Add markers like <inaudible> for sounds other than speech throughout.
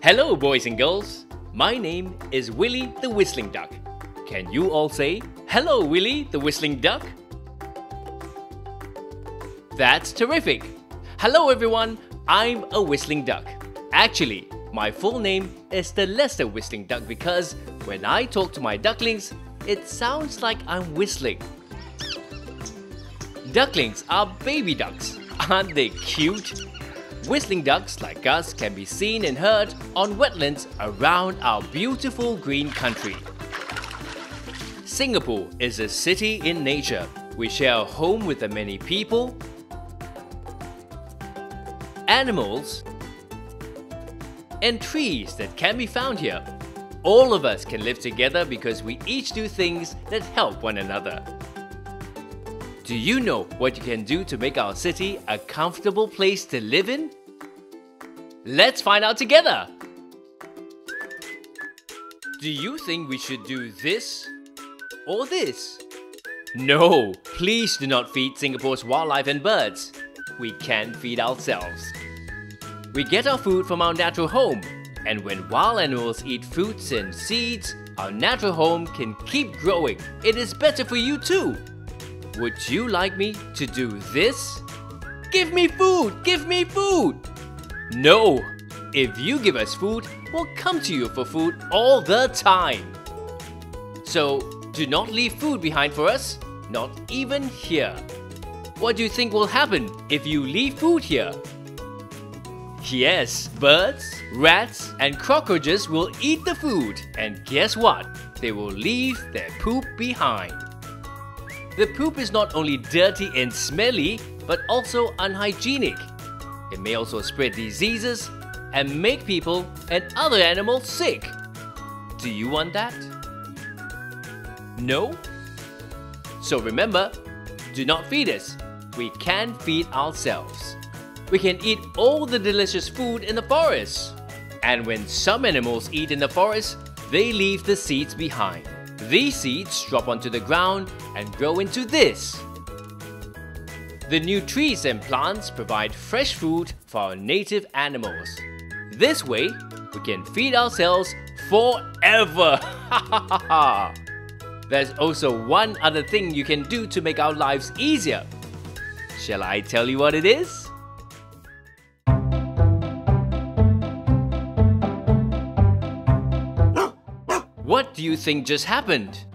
Hello, boys and girls. My name is Willie the Whistling Duck. Can you all say, Hello, Willie the Whistling Duck? That's terrific. Hello, everyone. I'm a whistling duck. Actually, my full name is the Lesser Whistling Duck because when I talk to my ducklings, it sounds like I'm whistling. Ducklings are baby ducks. Aren't they cute? Whistling ducks like us can be seen and heard on wetlands around our beautiful green country. Singapore is a city in nature. We share a home with the many people, animals, and trees that can be found here. All of us can live together because we each do things that help one another. Do you know what you can do to make our city a comfortable place to live in? Let's find out together! Do you think we should do this or this? No, please do not feed Singapore's wildlife and birds. We can feed ourselves. We get our food from our natural home, and when wild animals eat fruits and seeds, our natural home can keep growing. It is better for you too. Would you like me to do this? Give me food! Give me food! No! If you give us food, we'll come to you for food all the time. So, do not leave food behind for us, not even here. What do you think will happen if you leave food here? Yes, birds, rats, and cockroaches will eat the food, and guess what? They will leave their poop behind. The poop is not only dirty and smelly, but also unhygienic. It may also spread diseases and make people and other animals sick. Do you want that? No? So remember, do not feed us. We can feed ourselves. We can eat all the delicious food in the forest. And when some animals eat in the forest, they leave the seeds behind. These seeds drop onto the ground and grow into this. The new trees and plants provide fresh food for our native animals. This way, we can feed ourselves forever. <laughs> There's also one other thing you can do to make our lives easier. Shall I tell you what it is? What do you think just happened?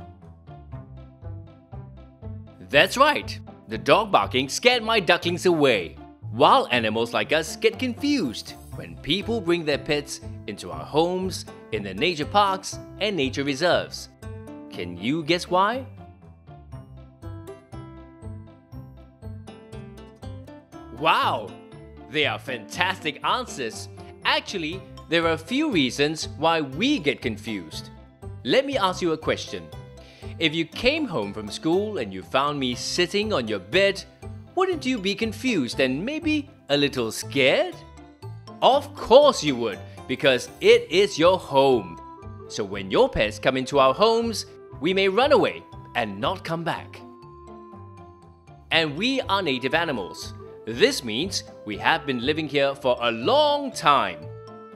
That's right, the dog barking scared my ducklings away. Wild animals like us get confused when people bring their pets into our homes, in the nature parks, and nature reserves. Can you guess why? Wow! They are fantastic answers. Actually, there are a few reasons why we get confused. Let me ask you a question. If you came home from school and you found me sitting on your bed, wouldn't you be confused and maybe a little scared? Of course you would, because it is your home. So when your pets come into our homes, we may run away and not come back. And we are native animals. This means we have been living here for a long time.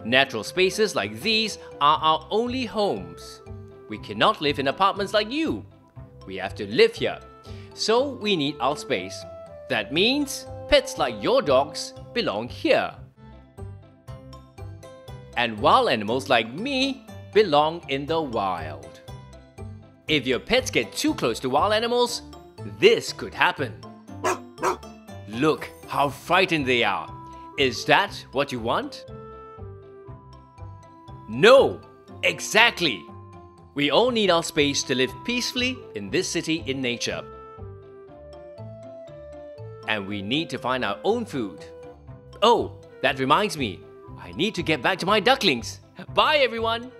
Natural spaces like these are our only homes. We cannot live in apartments like you. We have to live here. So we need our space. That means pets like your dogs belong here. And wild animals like me belong in the wild. If your pets get too close to wild animals, this could happen. Look how frightened they are. Is that what you want? No, exactly. We all need our space to live peacefully in this city in nature. And we need to find our own food. Oh, that reminds me. I need to get back to my ducklings. Bye everyone!